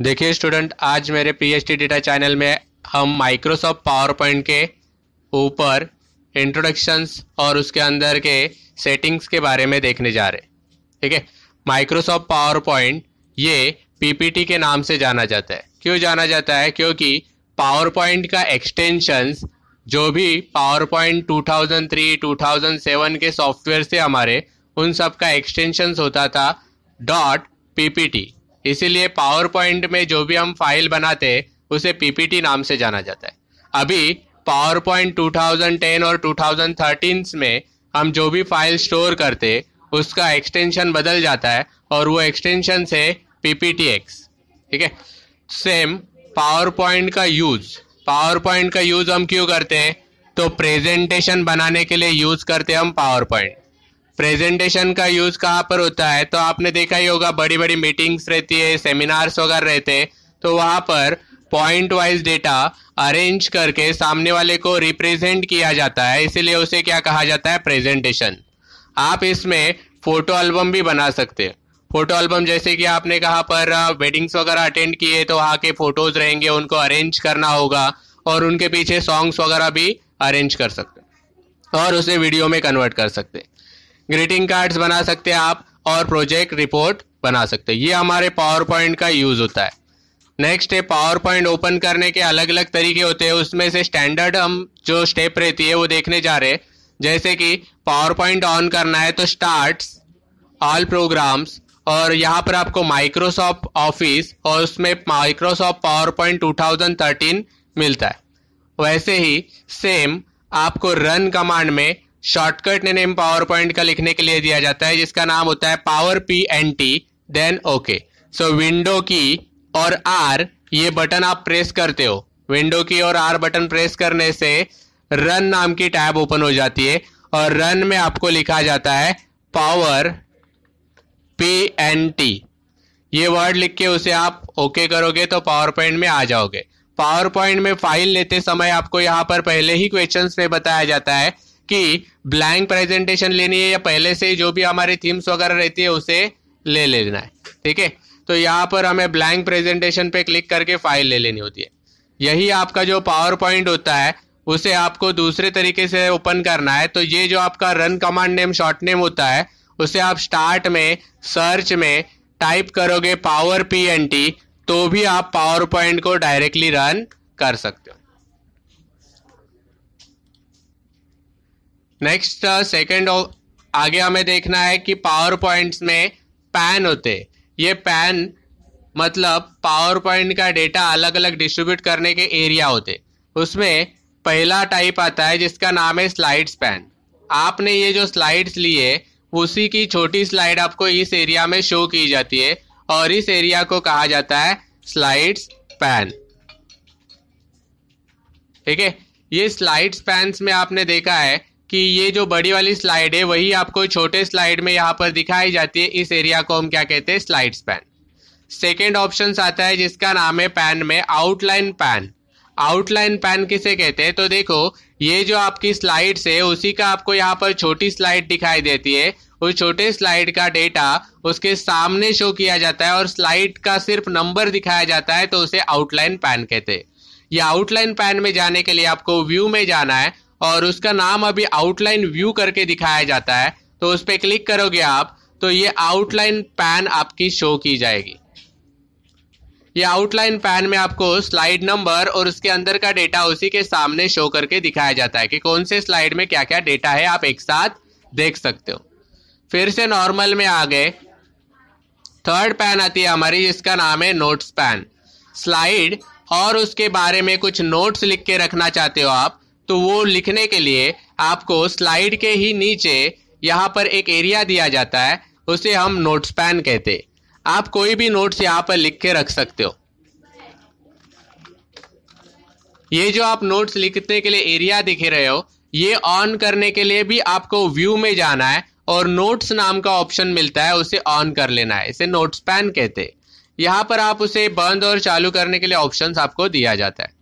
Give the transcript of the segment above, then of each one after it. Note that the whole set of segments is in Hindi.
देखिए स्टूडेंट, आज मेरे पीएचडी डेटा चैनल में हम माइक्रोसॉफ्ट पावर पॉइंट के ऊपर इंट्रोडक्शंस और उसके अंदर के सेटिंग्स के बारे में देखने जा रहे ठीक है? माइक्रोसॉफ्ट पावर पॉइंट ये पीपीटी के नाम से जाना जाता है। क्यों जाना जाता है? क्योंकि पावर पॉइंट का एक्सटेंशंस जो भी पावर पॉइंट 2003 2007 के सॉफ्टवेयर से हमारे, उन सब का एक्सटेंशंस होता था डॉट पीपीटी इसीलिए पावर पॉइंट में जो भी हम फ़ाइल बनाते हैं उसे पीपीटी नाम से जाना जाता है। अभी पावर पॉइंट 2010 और 2013 में हम जो भी फ़ाइल स्टोर करते, उसका एक्सटेंशन बदल जाता है और वो एक्सटेंशन से पीपीटी एक्स ठीक है? सेम पावर पॉइंट का यूज़ पावर पॉइंट का यूज़ हम क्यों करते हैं? तो प्रेजेंटेशन बनाने के लिए यूज़ करते हैं हम पावर पॉइंट प्रेजेंटेशन का यूज़ कहाँ पर होता है? तो आपने देखा ही होगा बड़ी बड़ी मीटिंग्स रहती है सेमिनार्स वगैरह रहते हैं। तो वहाँ पर पॉइंट वाइज डेटा अरेंज करके सामने वाले को रिप्रेजेंट किया जाता है। इसीलिए उसे क्या कहा जाता है? प्रेजेंटेशन आप इसमें फ़ोटो एल्बम भी बना सकते हैं। फ़ोटो एल्बम जैसे कि आपने कहा पर वेडिंग्स वगैरह अटेंड किए तो वहाँ के फ़ोटोज़ रहेंगे, उनको अरेंज करना होगा और उनके पीछे सॉन्ग्स वगैरह भी अरेंज कर सकते और उसे वीडियो में कन्वर्ट कर सकते ग्रीटिंग कार्ड्स बना सकते हैं आप और प्रोजेक्ट रिपोर्ट बना सकते हैं। ये हमारे पावर पॉइंट का यूज़ होता है। नेक्स्ट है पावर पॉइंट ओपन करने के अलग अलग तरीके होते हैं। उसमें से स्टैंडर्ड हम जो स्टेप रहती है वो देखने जा रहे हैं। जैसे कि पावर पॉइंट ऑन करना है तो स्टार्ट ऑल प्रोग्राम्स और यहाँ पर आपको माइक्रोसॉफ्ट ऑफ़िस और उसमें माइक्रोसॉफ्ट पावर पॉइंट 2013 मिलता है। वैसे ही सेम आपको रन कमांड में शॉर्टकट नेम पावर पॉइंट का लिखने के लिए दिया जाता है, जिसका नाम होता है power P N T then okay so window key और आर ये बटन आप प्रेस करते हो. विंडो की और आर बटन प्रेस करने से रन नाम की टैब ओपन हो जाती है और रन में आपको लिखा जाता है पावर पी एन टी ये वर्ड लिख के उसे आप ओके okay करोगे तो पावर पॉइंट में आ जाओगे. पावर पॉइंट में फ़ाइल लेते समय आपको यहाँ पर पहले ही क्वेश्चंस में बताया जाता है कि ब्लैंक प्रेजेंटेशन लेनी है या पहले से जो भी हमारी थीम्स वगैरह रहती है, उसे ले लेना है, ठीक है? तो यहाँ पर हमें ब्लैंक प्रेजेंटेशन पे क्लिक करके फ़ाइल ले लेनी होती है। यही आपका जो पावर पॉइंट होता है, उसे आपको दूसरे तरीके से ओपन करना है। तो ये जो आपका run command name short name होता है, उसे आप स्टार्ट में सर्च में टाइप करोगे पावर पी एन टी तो भी आप पावर पॉइंट को डायरेक्टली रन कर सकते हो। नेक्स्ट सेकंड uh, आगे हमें देखना है कि पावर पॉइंट्स में पैन होते। ये पैन मतलब पावर पॉइंट का डेटा अलग अलग डिस्ट्रीब्यूट करने के एरिया होते। उसमें पहला टाइप आता है जिसका नाम है स्लाइड्स पैन आपने ये जो स्लाइड्स लिए उसी की छोटी स्लाइड आपको इस एरिया में शो की जाती है और इस एरिया को कहा जाता है स्लाइड्स पैन ठीक है? ये स्लाइड्स पैन में आपने देखा है कि ये जो बड़ी वाली स्लाइड है, वही आपको छोटे स्लाइड में यहाँ पर दिखाई जाती है। इस एरिया को हम क्या कहते हैं? स्लाइड पैन सेकेंड ऑप्शन आता है, जिसका नाम है पैन में आउटलाइन पैन आउटलाइन पैन किसे कहते हैं? तो देखो, ये जो आपकी स्लाइड है, उसी का आपको यहाँ पर छोटी स्लाइड दिखाई देती है। उस छोटे स्लाइड का डेटा उसके सामने शो किया जाता है और स्लाइड का सिर्फ़ नंबर दिखाया जाता है तो उसे आउटलाइन पैन कहते हैं। ये आउटलाइन पैन में जाने के लिए आपको व्यू में जाना है। और उसका नाम अभी आउटलाइन व्यू करके दिखाया जाता है। तो उस पर क्लिक करोगे आप तो ये आउटलाइन पैन आपकी शो की जाएगी। ये आउटलाइन पैन में आपको स्लाइड नंबर और उसके अंदर का डेटा उसी के सामने शो करके दिखाया जाता है कि कौन से स्लाइड में क्या क्या डेटा है आप एक साथ देख सकते हो। फिर से नॉर्मल में आ गए। थर्ड पैन आती है हमारी, जिसका नाम है नोट्स पैन स्लाइड और उसके बारे में कुछ नोट्स लिख के रखना चाहते हो आप तो वो लिखने के लिए आपको स्लाइड के ही नीचे यहाँ पर एक एरिया दिया जाता है, उसे हम नोट्स पैन कहते आप कोई भी नोट्स यहाँ पर लिख के रख सकते हो। ये जो आप नोट्स लिखने के लिए एरिया दिख रहे हो, ये ऑन करने के लिए भी आपको व्यू में जाना है और नोट्स नाम का ऑप्शन मिलता है, उसे ऑन कर लेना है। इसे नोट्स पैन कहते यहाँ पर आप उसे बंद और चालू करने के लिए ऑप्शंस आपको दिया जाता है।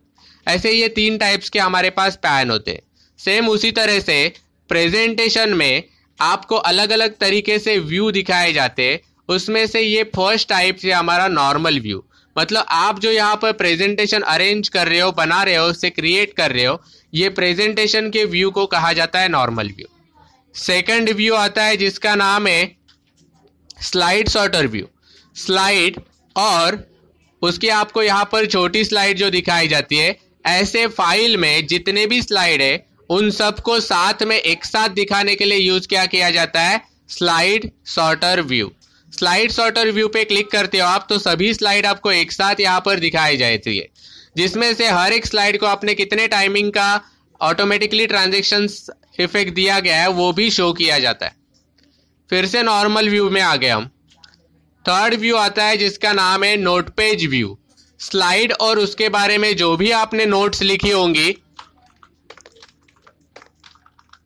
ऐसे ये तीन टाइप्स के हमारे पास पैन होते सेम उसी तरह से प्रेजेंटेशन में आपको अलग अलग तरीके से व्यू दिखाए जाते उसमें से ये फ़र्स्ट टाइप से हमारा नॉर्मल व्यू मतलब आप जो यहाँ पर प्रेजेंटेशन अरेंज कर रहे हो, बना रहे हो, उसे क्रिएट कर रहे हो, ये प्रेजेंटेशन के व्यू को कहा जाता है नॉर्मल व्यू सेकंड व्यू आता है जिसका नाम है स्लाइड सॉर्टर व्यू स्लाइड और उसकी आपको यहाँ पर छोटी स्लाइड जो दिखाई जाती है ऐसे फ़ाइल में जितने भी स्लाइड है, उन सबको साथ में एक साथ दिखाने के लिए यूज़ क्या किया जाता है? Slide sorter view. Slide sorter view पे क्लिक करते हो आप तो सभी स्लाइड आपको एक साथ यहाँ पर दिखाई जाती है। जिसमें से हर एक स्लाइड को आपने कितने टाइमिंग का ऑटोमेटिकली ट्रांजेक्शन इफ़ेक्ट दिया गया है, वो भी शो किया जाता है। फिर से नॉर्मल व्यू में आ गए हम। थर्ड व्यू आता है, जिसका नाम है नोट पेज व्यू स्लाइड और उसके बारे में जो भी आपने नोट्स लिखी होंगी,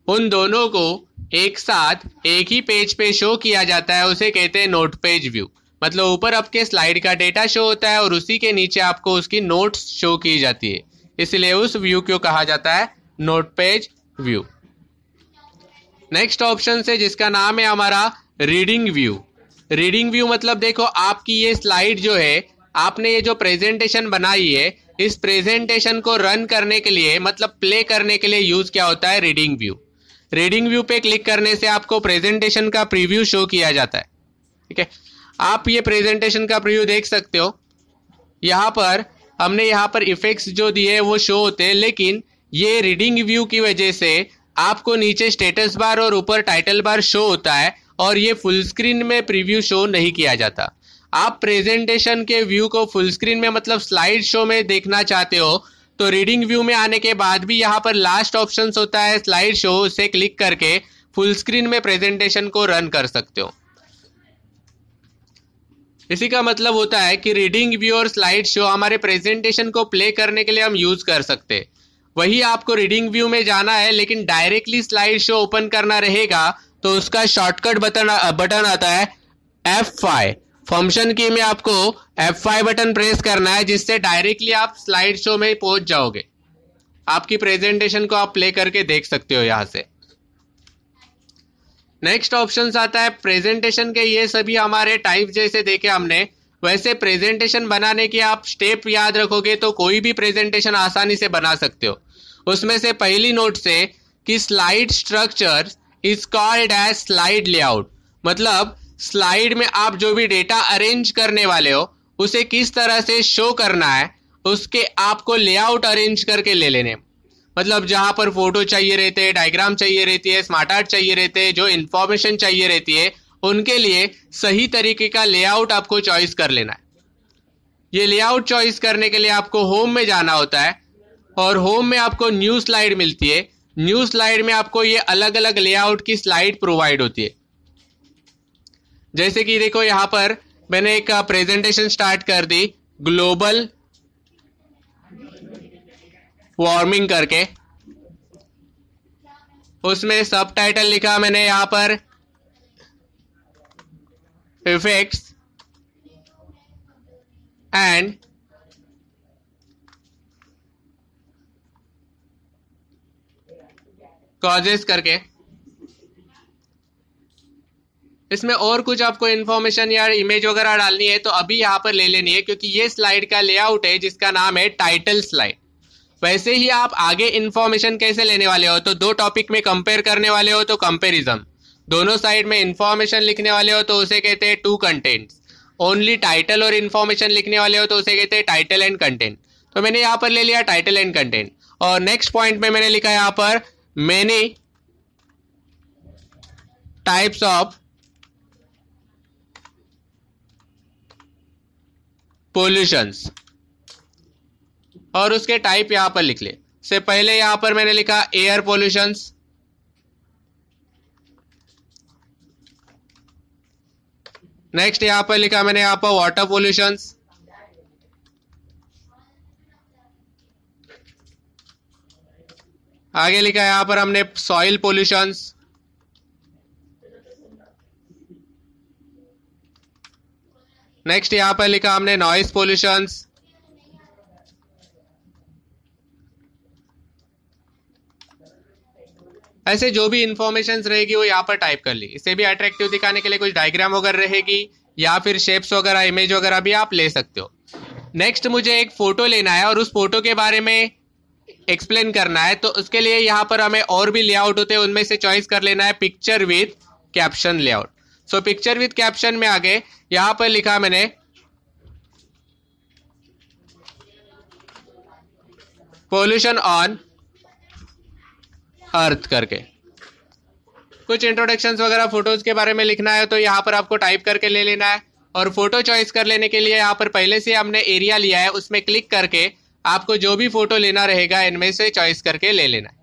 उन दोनों को एक साथ एक ही पेज पे शो किया जाता है, उसे कहते हैं नोट पेज व्यू। मतलब ऊपर आपके स्लाइड का डेटा शो होता है और उसी के नीचे आपको उसकी नोट्स शो की जाती है। इसलिए उस व्यू को कहा जाता है note page view. Next option है जिसका नाम है हमारा रीडिंग व्यू। रीडिंग व्यू मतलब देखो, आपकी ये स्लाइड जो है आपने ये जो प्रेजेंटेशन बनाई है, इस प्रेजेंटेशन को रन करने के लिए मतलब प्ले करने के लिए यूज़ क्या होता है? रीडिंग व्यू रीडिंग व्यू पे क्लिक करने से आपको प्रेजेंटेशन का प्रीव्यू शो किया जाता है। ठीक है? आप ये प्रेजेंटेशन का प्रीव्यू देख सकते हो। यहाँ पर, हमने यहाँ पर इफेक्ट्स जो दिए वो शो होते हैं, लेकिन ये रीडिंग व्यू की वजह से आपको नीचे स्टेटस बार और ऊपर टाइटल बार शो होता है, और ये फुल स्क्रीन में प्रीव्यू शो नहीं किया जाता। आप प्रेजेंटेशन के व्यू को फुल स्क्रीन में मतलब स्लाइड शो में देखना चाहते हो तो रीडिंग व्यू में आने के बाद भी यहाँ पर लास्ट ऑप्शन होता है स्लाइड शो उसे क्लिक करके फुल स्क्रीन में प्रेजेंटेशन को रन कर सकते हो। इसी का मतलब होता है कि रीडिंग व्यू और स्लाइड शो हमारे प्रेजेंटेशन को प्ले करने के लिए हम यूज़ कर सकते वही आपको रीडिंग व्यू में जाना है, लेकिन डायरेक्टली स्लाइड शो ओपन करना रहेगा तो उसका शॉर्टकट बटन बटन आता है एफ़ फाइव फ़ंक्शन की में आपको एफ़ फाइव बटन प्रेस करना है, जिससे डायरेक्टली आप स्लाइड शो में पहुँच जाओगे। आपकी प्रेजेंटेशन को आप प्ले करके देख सकते हो यहाँ से। नेक्स्ट ऑप्शन आता है प्रेजेंटेशन के, ये सभी हमारे टाइप जैसे देखे हमने। वैसे प्रेजेंटेशन बनाने की आप स्टेप याद रखोगे तो कोई भी प्रेजेंटेशन आसानी से बना सकते हो। उसमें से पहली नोट से कि slide structure is called as slide layout मतलब स्लाइड में आप जो भी डेटा अरेंज करने वाले हो, उसे किस तरह से शो करना है, उसके आपको लेआउट अरेंज करके ले लेने। मतलब जहाँ पर फ़ोटो चाहिए रहते हैं डायग्राम चाहिए रहती है स्मार्ट आर्ट चाहिए रहते हैं जो इन्फॉर्मेशन चाहिए रहती है, उनके लिए सही तरीके का लेआउट आपको चॉइस कर लेना है। ये लेआउट चॉइस करने के लिए आपको होम में जाना होता है, और होम में आपको न्यू स्लाइड मिलती है। न्यू स्लाइड में आपको ये अलग अलग लेआउट की स्लाइड प्रोवाइड होती है। जैसे कि देखो यहाँ पर मैंने एक प्रेजेंटेशन स्टार्ट कर दी ग्लोबल वार्मिंग करके। उसमें सब टाइटल लिखा मैंने यहाँ पर इफेक्ट्स एंड कॉजेस करके। इसमें और कुछ आपको इन्फॉर्मेशन या इमेज वगैरह डालनी है तो अभी यहाँ पर ले लेनी है, क्योंकि ये स्लाइड का लेआउट है, जिसका नाम है टाइटल स्लाइड वैसे ही आप आगे इन्फॉर्मेशन कैसे लेने वाले हो तो दो टॉपिक में कंपेयर करने वाले हो तो कंपेरिज्म दोनों साइड में इंफॉर्मेशन लिखने वाले हो तो उसे कहते हैं टू कंटेंट ओनली टाइटल और इन्फॉर्मेशन लिखने वाले हो तो उसे कहते हैं टाइटल एंड कंटेंट तो मैंने यहाँ पर ले लिया टाइटल एंड कंटेंट और नेक्स्ट पॉइंट में मैंने लिखा यहाँ पर मैनी टाइप्स ऑफ़ पोल्यूशंस और उसके टाइप यहाँ पर लिख ले। से पहले यहाँ पर मैंने लिखा एयर पोल्यूशंस नेक्स्ट यहाँ पर लिखा मैंने यहाँ पर वाटर पोल्यूशंस आगे लिखा यहाँ पर हमने सॉइल पोल्यूशंस नेक्स्ट यहाँ पर लिखा हमने नॉइस पोल्यूशन ऐसे जो भी इंफॉर्मेशन रहेगी वो यहाँ पर टाइप कर ली। इसे भी अट्रैक्टिव दिखाने के लिए कुछ डायग्राम वगैरह रहेगी या फिर शेप्स वगैरह इमेज वगैरह भी आप ले सकते हो। नेक्स्ट मुझे एक फ़ोटो लेना है और उस फ़ोटो के बारे में एक्सप्लेन करना है। तो उसके लिए यहाँ पर हमें और भी लेआउट होते हैं, उनमें से चॉइस कर लेना है picture with caption layout so picture with caption में आगे, यहाँ पर लिखा मैंने पोल्यूशन ऑन अर्थ करके। कुछ इंट्रोडक्शन वगैरह फ़ोटोज़ के बारे में लिखना है तो यहाँ पर आपको टाइप करके ले लेना है। और फ़ोटो चॉइस कर लेने के लिए यहाँ पर पहले से हमने एरिया लिया है, उसमें क्लिक करके आपको जो भी फ़ोटो लेना रहेगा, इनमें से चॉइस करके ले लेना है।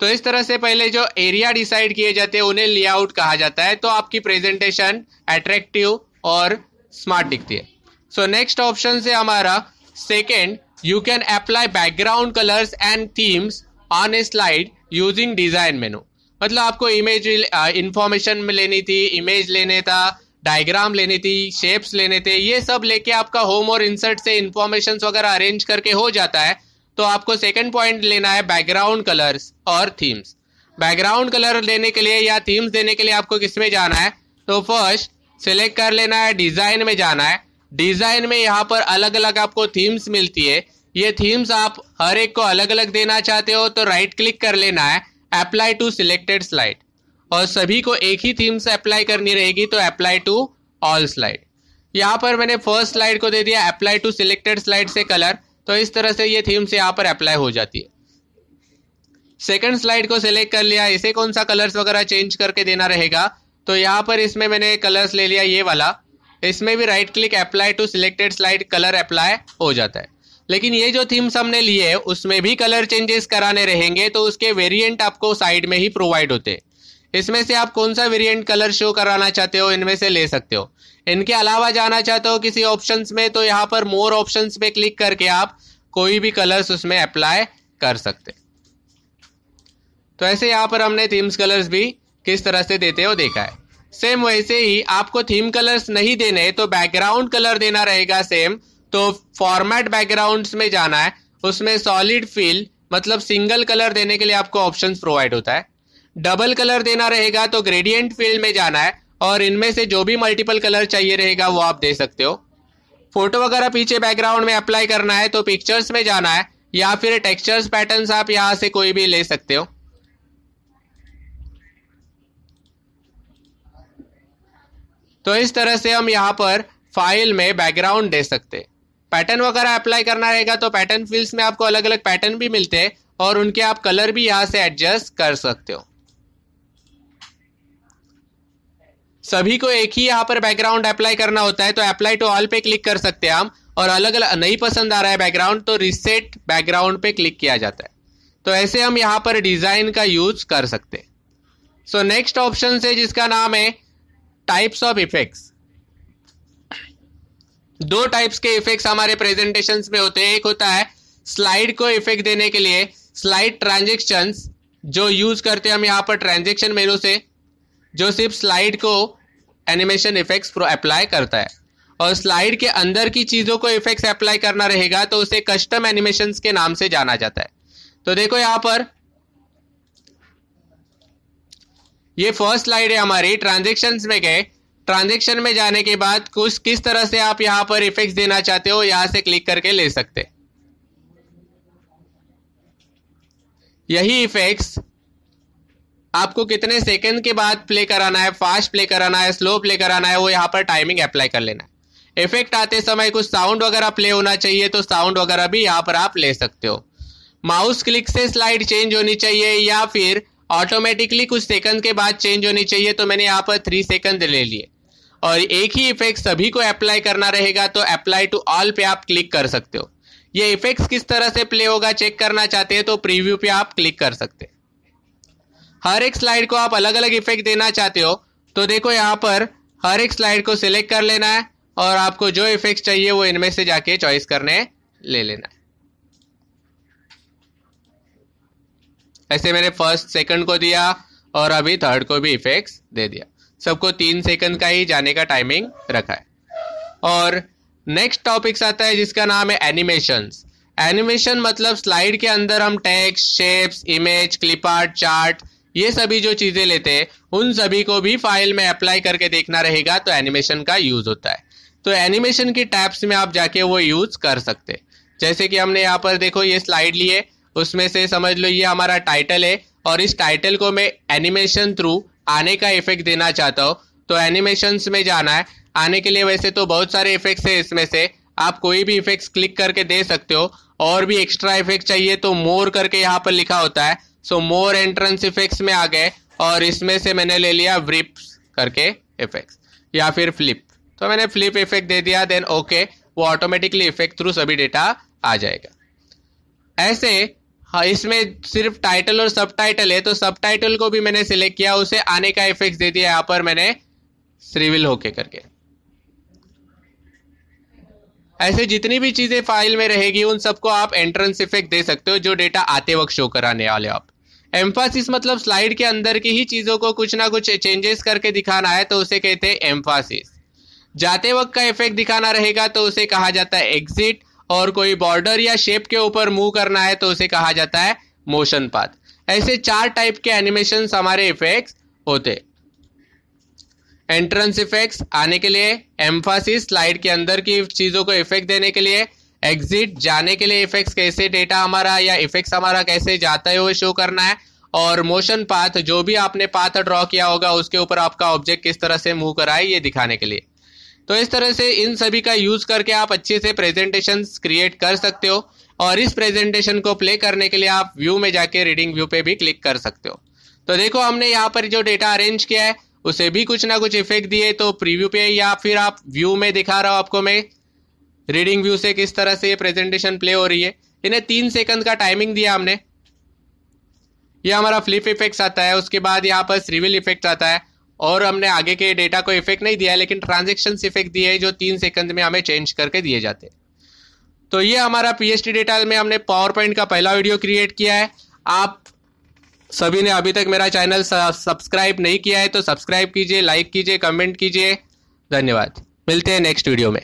तो इस तरह से पहले जो एरिया डिसाइड किए जाते हैं, उन्हें लेआउट कहा जाता है। तो आपकी प्रेजेंटेशन अट्रैक्टिव और स्मार्ट दिखती है। सो नेक्स्ट ऑप्शन से हमारा second you can apply background colours and themes on a slide using design menu मतलब आपको इमेज इंफॉर्मेशन में लेनी थी इमेज लेने था डायग्राम लेनी थी शेप्स लेने थे, ये सब लेके आपका होम और इंसर्ट से इंफॉर्मेशन वगैरह अरेंज करके हो जाता है। तो आपको सेकंड पॉइंट लेना है बैकग्राउंड कलर्स और थीम्स बैकग्राउंड कलर लेने के लिए या थीम्स देने के लिए आपको किसमें जाना है? तो फ़र्स्ट सिलेक्ट कर लेना है डिज़ाइन में जाना है. डिज़ाइन में यहाँ पर अलग अलग आपको थीम्स मिलती है. ये थीम्स आप हर एक को अलग अलग देना चाहते हो तो राइट क्लिक कर लेना है. अप्लाई टू सिलेक्टेड स्लाइड और सभी को एक ही थीम से अप्लाई करनी रहेगी तो अप्लाई टू ऑल स्लाइड यहाँ पर मैंने फ़र्स्ट स्लाइड को दे दिया अप्लाई टू सिलेक्टेड स्लाइड से कलर तो इस तरह से ये थीम से यहाँ पर अप्लाई हो जाती है। सेकंड स्लाइड को सिलेक्ट कर लिया, इसे कौन सा कलर्स वगैरह चेंज करके देना रहेगा? तो यहाँ पर इसमें मैंने कलर्स ले लिया, ये वाला। इसमें भी right click apply to selected slide colour apply हो जाता है। लेकिन ये जो थीम्स हमने लिए उसमें भी कलर चेंजेस कराने रहेंगे तो उसके वेरिएंट आपको साइड में ही प्रोवाइड होते हैं। इसमें से आप कौन सा वेरिएंट कलर शो कराना चाहते हो, इनमें से ले सकते हो। इनके अलावा जाना चाहते हो किसी ऑप्शंस में तो यहाँ पर मोर ऑप्शंस पे क्लिक करके आप कोई भी कलर्स उसमें अप्लाई कर सकते। तो ऐसे यहाँ पर हमने थीम्स कलर्स भी किस तरह से देते हो देखा है। सेम वैसे ही आपको थीम कलर्स नहीं देने तो बैकग्राउंड कलर देना रहेगा सेम तो फॉर्मेट बैकग्राउंड्स में जाना है, उसमें सॉलिड फील मतलब सिंगल कलर देने के लिए आपको ऑप्शन प्रोवाइड होता है। डबल कलर देना रहेगा तो ग्रेडियंट फ़ील्ड में जाना है और इनमें से जो भी मल्टीपल कलर चाहिए रहेगा वो आप दे सकते हो। फ़ोटो वगैरह पीछे बैकग्राउंड में अप्लाई करना है तो पिक्चर्स में जाना है या फिर टेक्सचर्स पैटर्न्स आप यहाँ से कोई भी ले सकते हो। तो इस तरह से हम यहाँ पर फ़ाइल में बैकग्राउंड दे सकते पैटर्न वगैरह अप्लाई करना रहेगा तो पैटर्न फील्ड्स में आपको अलग अलग पैटर्न भी मिलते हैं और उनके आप कलर भी यहाँ से एडजस्ट कर सकते हो। सभी को एक ही यहाँ पर बैकग्राउंड अप्लाई करना होता है तो अप्लाई टू ऑल पे क्लिक कर सकते हैं हम। और अलग अलग नहीं पसंद आ रहा है बैकग्राउंड तो रिसेट बैकग्राउंड पे क्लिक किया जाता है। तो ऐसे हम यहाँ पर डिज़ाइन का यूज़ कर सकते हैं। सो नेक्स्ट ऑप्शन है, जिसका नाम है टाइप्स ऑफ़ इफेक्ट्स दो टाइप्स के इफेक्ट्स हमारे प्रेजेंटेशन में होते हैं। एक होता है स्लाइड को इफ़ेक्ट देने के लिए स्लाइड ट्रांजेक्शन जो यूज़ करते हैं हम यहाँ पर ट्रांजेक्शन मेनू से, जो सिर्फ़ स्लाइड को एनिमेशन इफेक्ट्स अप्लाई करता है। और स्लाइड के अंदर की चीज़ों को इफेक्ट्स अप्लाई करना रहेगा तो उसे कस्टम एनिमेशन के नाम से जाना जाता है। तो देखो यहाँ पर, ये फ़र्स्ट स्लाइड है हमारी ट्रांजेक्शन में गए। ट्रांजेक्शन में जाने के बाद कुछ, किस तरह से आप यहाँ पर इफेक्ट्स देना चाहते हो, यहाँ से क्लिक करके ले सकते। यही इफेक्ट्स आपको कितने सेकंड के बाद प्ले कराना है फास्ट प्ले कराना है स्लो प्ले कराना है, वो यहाँ पर टाइमिंग अप्लाई कर लेना है। इफ़ेक्ट आते समय कुछ साउंड वगैरह प्ले होना चाहिए तो साउंड वगैरह भी यहाँ पर आप ले सकते हो। माउस क्लिक से स्लाइड चेंज होनी चाहिए, या फिर ऑटोमेटिकली कुछ सेकंड के बाद चेंज होनी चाहिए तो मैंने यहाँ पर थ्री सेकंड ले लिए। और एक ही इफ़ेक्ट सभी को अप्लाई करना रहेगा तो अप्लाई टू ऑल पे आप क्लिक कर सकते हो। ये इफेक्ट्स किस तरह से प्ले होगा चेक करना चाहते हैं तो प्रीव्यू पे आप क्लिक कर सकते हैं। हर एक स्लाइड को आप अलग अलग इफ़ेक्ट देना चाहते हो तो देखो यहाँ पर हर एक स्लाइड को सिलेक्ट कर लेना है और आपको जो इफ़ेक्ट चाहिए वो इनमें से जाके चॉइस करने ले लेना है। ऐसे मैंने फ़र्स्ट सेकंड को दिया और अभी थर्ड को भी इफेक्ट्स दे दिया। सबको तीन सेकंड का ही जाने का टाइमिंग रखा है। और नेक्स्ट टॉपिक्स आता है जिसका नाम है एनिमेशन एनिमेशन मतलब स्लाइड के अंदर हम text shapes image clip art chart ये सभी जो चीज़ें लेते हैं, उन सभी को भी फ़ाइल में अप्लाई करके देखना रहेगा तो एनिमेशन का यूज़ होता है। तो एनिमेशन की टैब्स में आप जाके वो यूज़ कर सकते जैसे कि हमने यहाँ पर देखो, ये स्लाइड लिए उसमें से समझ लो ये हमारा टाइटल है, और इस टाइटल को मैं एनिमेशन थ्रू आने का इफ़ेक्ट देना चाहता हूँ। तो एनिमेशन में जाना है। आने के लिए वैसे तो बहुत सारे इफेक्ट्स है इसमें से। आप कोई भी इफेक्ट्स क्लिक करके दे सकते हो, और भी एक्स्ट्रा इफ़ेक्ट चाहिए तो मोर करके यहाँ पर लिखा होता है। सो मोर एंट्रेंस इफेक्ट्स में आ गए और इसमें से मैंने ले लिया व्रिप्स करके इफेक्ट्स या फिर फ्लिप तो मैंने फ्लिप इफ़ेक्ट दे दिया देन ओके वो ऑटोमेटिकली इफ़ेक्ट थ्रू सभी डेटा आ जाएगा। ऐसे हाँ इसमें सिर्फ़ टाइटल और सब टाइटल है तो सब टाइटल को भी मैंने सिलेक्ट किया, उसे आने का इफ़ेक्ट दे दिया, यहाँ पर मैंने श्रीविल होके करके। ऐसे जितनी भी चीज़ें फ़ाइल में रहेगी, उन सबको आप एंट्रेंस इफ़ेक्ट दे सकते हो, जो डेटा आते वक्त शो कराने वाले आप। एम्फासिस मतलब स्लाइड के अंदर की ही चीज़ों को कुछ ना कुछ चेंजेस करके दिखाना है तो उसे कहते हैं एम्फासिस जाते वक्त का इफ़ेक्ट दिखाना रहेगा तो उसे कहा जाता है एग्जिट और कोई बॉर्डर या शेप के ऊपर मूव करना है तो उसे कहा जाता है मोशन पाथ ऐसे चार टाइप के एनिमेशन हमारे इफेक्ट्स होते। एंट्रेंस इफेक्ट्स आने के लिए एम्फासिस स्लाइड के अंदर की चीज़ों को इफ़ेक्ट देने के लिए एग्जिट जाने के लिए इफेक्ट्स कैसे डेटा हमारा या इफेक्ट्स हमारा कैसे जाता है वो शो करना है। और मोशन पाथ जो भी आपने पाथ ड्रॉ किया होगा, उसके ऊपर आपका ऑब्जेक्ट किस तरह से मूव कराए ये दिखाने के लिए। तो इस तरह से इन सभी का यूज़ करके आप अच्छे से प्रेजेंटेशन क्रिएट कर सकते हो। और इस प्रेजेंटेशन को प्ले करने के लिए आप व्यू में जाके रीडिंग व्यू पे भी क्लिक कर सकते हो। तो देखो, हमने यहाँ पर जो डेटा अरेंज किया है उसे भी कुछ ना कुछ इफ़ेक्ट दिए तो प्रीव्यू पे या फिर आप व्यू में दिखा रहा हूँ आपको मैं। रीडिंग व्यू से किस तरह से ये प्रेजेंटेशन प्ले हो रही है। इन्हें तीन सेकंड का टाइमिंग दिया हमने। ये हमारा फ्लिप इफ़ेक्ट आता है, उसके बाद यहाँ पर रिविल इफ़ेक्ट आता है। और हमने आगे के डेटा को इफ़ेक्ट नहीं दिया है लेकिन ट्रांजेक्शन इफ़ेक्ट दिए जो तीन सेकंड में हमें चेंज करके दिए जाते हैं। तो ये हमारा पीएचडी डेटा में हमने पावर पॉइंट का पहला वीडियो क्रिएट किया है। आप सभी ने अभी तक मेरा चैनल सब्सक्राइब नहीं किया है तो सब्सक्राइब कीजिए लाइक कीजिए कमेंट कीजिए। धन्यवाद। मिलते हैं नेक्स्ट वीडियो में।